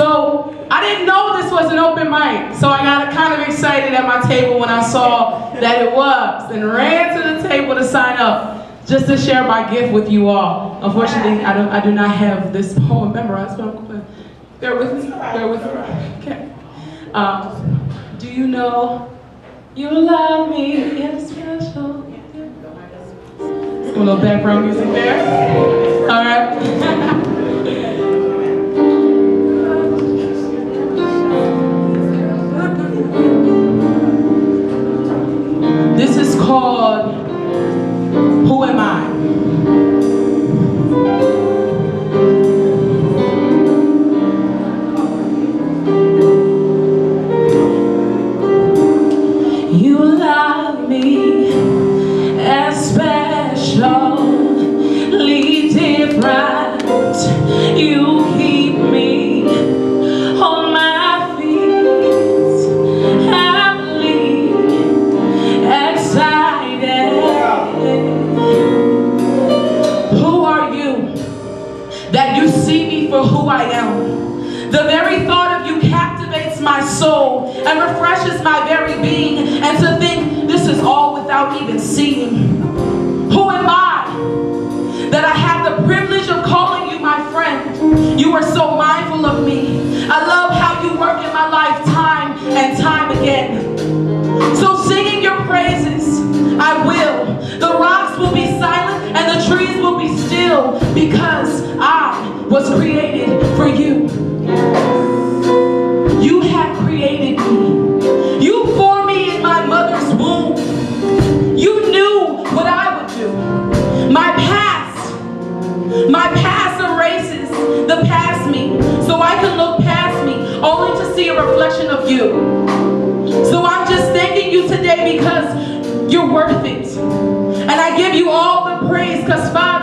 So I didn't know this was an open mic. So I got kind of excited at my table when I saw that it was and ran to the table to sign up just to share my gift with you all. Unfortunately, I, don't, I do not have this poem memorized, but bear with me, bear with me. Okay. Um, do you know you love me in special? A little background music there. All right. Am You love me as specially different. You who I am? The very thought of you captivates my soul and refreshes my very being. And to think this is all without even seeing. Who am I that I have the privilege of calling you my friend? You are so mindful of me. I love how you work in my life time and time again. So singing your praises, I will. The rocks will be silent and the trees will be still because I was created My past, my past erases the past me so I can look past me only to see a reflection of you. So I'm just thanking you today because you're worth it. And I give you all the praise because, Father,